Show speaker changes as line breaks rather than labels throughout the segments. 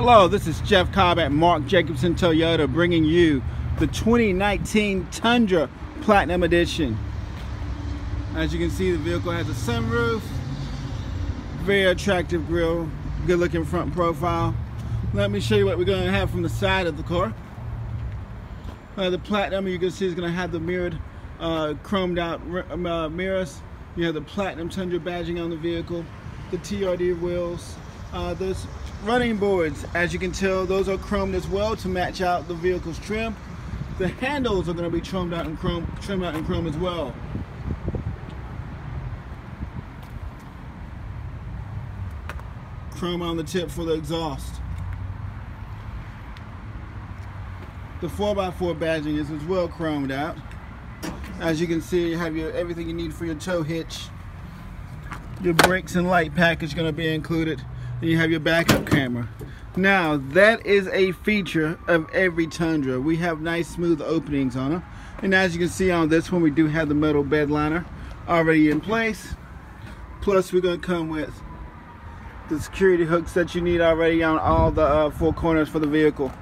Hello, this is Jeff Cobb at Mark Jacobson Toyota bringing you the 2019 Tundra Platinum Edition. As you can see, the vehicle has a sunroof, very attractive grille, good looking front profile. Let me show you what we're going to have from the side of the car. Uh, the Platinum, you can see, is going to have the mirrored, uh, chromed out um, uh, mirrors. You have the Platinum Tundra badging on the vehicle, the TRD wheels, uh, those running boards, as you can tell, those are chromed as well to match out the vehicle's trim. The handles are going to be trimmed out in chrome, trimmed out in chrome as well. Chrome on the tip for the exhaust. The 4x4 badging is as well chromed out. As you can see, you have your everything you need for your tow hitch. Your brakes and light package going to be included. Then you have your backup camera. Now, that is a feature of every Tundra. We have nice smooth openings on them. And as you can see on this one, we do have the metal bed liner already in place. Plus, we're going to come with the security hooks that you need already on all the uh, four corners for the vehicle.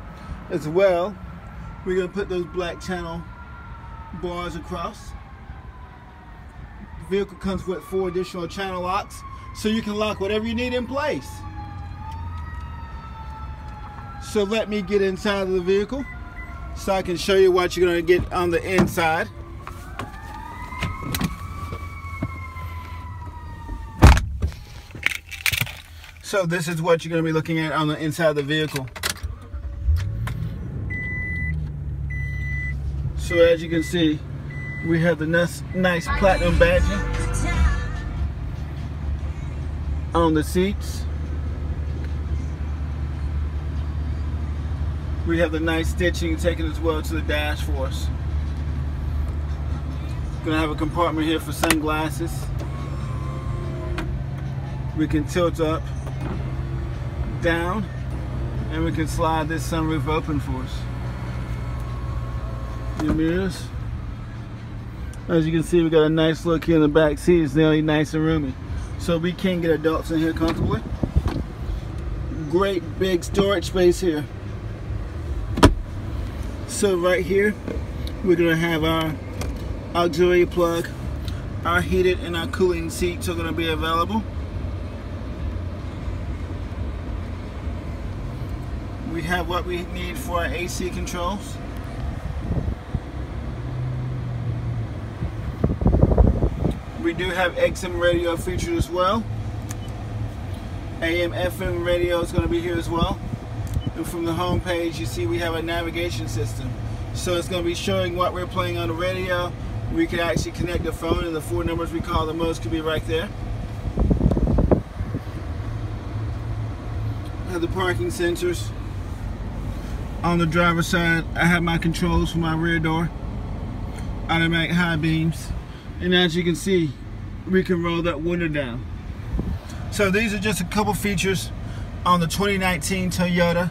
As well, we're to put those black channel bars across. The vehicle comes with four additional channel locks so you can lock whatever you need in place. So let me get inside of the vehicle so I can show you what you're going to get on the inside. So this is what you're going to be looking at on the inside of the vehicle. So as you can see, we have the nice, nice platinum badging on the seats. We have the nice stitching taken as well to the dash for us. Gonna have a compartment here for sunglasses. We can tilt up, down, and we can slide this sunroof open for us. Your mirrors. As you can see, we got a nice look here in the back seat. It's nearly nice and roomy. So we can get adults in here comfortably. Great big storage space here. So right here, we're gonna have our auxiliary plug. Our heated and our cooling seats are gonna be available. We have what we need for our AC controls. We do have XM radio featured as well. AM FM radio is going to be here as well. And from the home page, you see we have a navigation system. So it's going to be showing what we're playing on the radio. We can actually connect the phone and the four numbers we call the most could be right there. Have the parking sensors. On the driver's side, I have my controls for my rear door. Automatic high beams. And as you can see, we can roll that window down. So these are just a couple features on the 2019 Toyota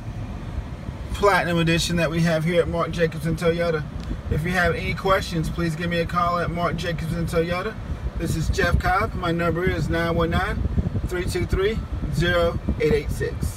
Platinum Edition that we have here at Mark Jacobson Toyota. If you have any questions, please give me a call at Mark Jacobson Toyota. This is Jeff Cobb. My number is 919-323-0886.